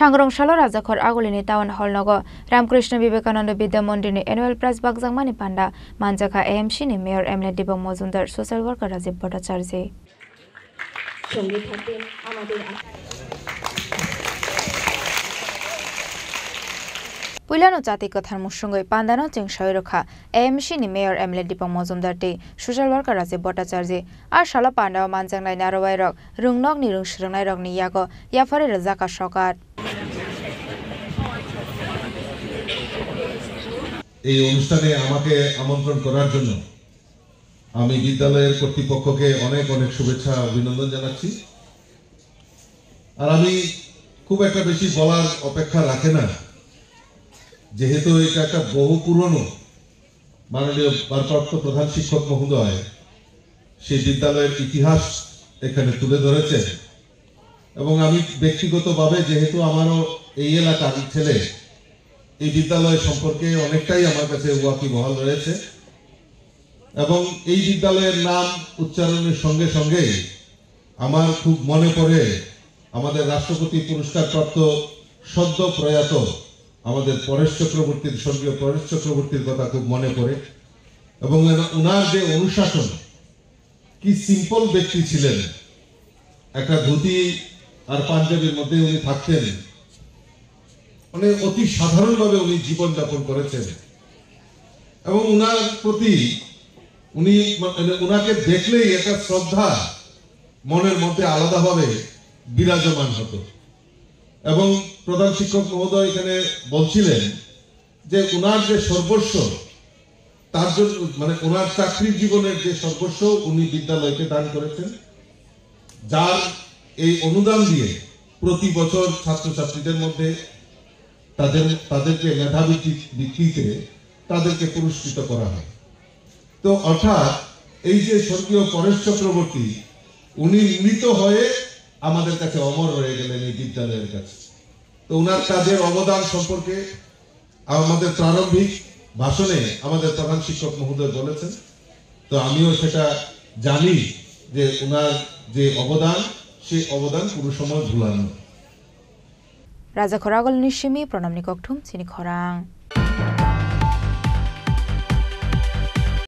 সাংরংশাল রাজাখর আগলিনি town hall নগ রামকৃষ্ণ বিবেকানন্দ বিদ্যা মন্দিরনি annual prize বাগজাংমানি পান্ডা মানজাখা AMC ni mayor MLA Deepak Majumdar social worker Rajib Bhattacharya সঙ্গে থাকবেন আমাদের পুইলানো জাতি কথার মুসঙ্গই পান্দানো চেংসাই রখা AMC ni mayor MLA Deepak Majumdar তে সোশ্যাল ওয়ার্কার রাজীব ভট্টাচার্য আর শালা পান্ডাও মানজাংনাই নারওয়াই রক রুংনক ni srungnai rok ni yago ইয়াফারে রাজাকা সকার এই অনুষ্ঠানে আমাকে আমন্ত্রণ করার জন্য আমি বিদ্যালয়ের কর্তৃপক্ষকে অনেক অনেক শুভেচ্ছা, অভিনন্দন জানাচ্ছি। আর আমি খুব একটা বেশি বলার অপেক্ষা রাখে না। যেহেতু এটা একটা বহু পুরনো মাননীয় ভারপ্রাপ্ত প্রধান শিক্ষক মহোদয় সেই বিদ্যালয়ের ইতিহাস এখানে তুলে ধরেছে এবং আমি ব্যক্তিগতভাবে যেহেতু আমারও এই এলাকার ছেলে এই বিদ্যালয় সম্পর্কে অনেকটাই আমার কাছে ওয়াকি বহাল রয়েছে। এবং এই বিদ্যালয়ের নাম উচ্চারণের সঙ্গে সঙ্গে আমার খুব মনে পড়ে আমাদের রাষ্ট্রপতি পুরস্কার প্রাপ্ত সদ্য প্রয়াত আমাদের পরেশ চক্রবর্তীর স্বর্গীয় পরেশ চক্রবর্তীর কথা খুব মনে পড়ে। এবং ওনার যে অনুশাসন, কি সিম্পল ব্যক্তি ছিলেন, একটা ধুতি আর পাঞ্জাবির মধ্যে উনি থাকতেন মানে অতি সাধারণভাবে উনি জীবনযাপন করেছেন। এবং উনার প্রতি উনি মানে উনাকে দেখলেই একটা শ্রদ্ধা মনের মধ্যে আলাদাভাবে বিরাজমান হতো। এবং প্রধান শিক্ষক মহোদয় এখানে বলছিলেন যে উনার যে সর্বস্ব, তার জন্য মানে ওনার চাকরির জীবনের যে সর্বস্ব উনি বিদ্যালয়কে দান করেছেন, যার এই অনুদান দিয়ে প্রতি বছর ছাত্রছাত্রীদের মধ্যে তাদের তাদেরকে মেধাবী ভিত্তিতে তাদেরকে পুরস্কৃত করা হয়। তো অর্থাৎ এই যে স্বর্গীয় পরেশ চক্রবর্তী, উনি মৃত হয়ে আমাদের কাছে অমর রয়ে গেলেন এই বিদ্যালয়ের কাছে। তো ওনার কাজের অবদান সম্পর্কে আমাদের প্রারম্ভিক ভাষণে আমাদের প্রধান শিক্ষক মহোদয় বলেছেন। তো আমিও সেটা জানি যে ওনার যে অবদান, সেই অবদান কোনো সময় ভুলানো। রাজা খরাগল নিশ্চিমি প্রণামনি ককঠুম চিনি খরাং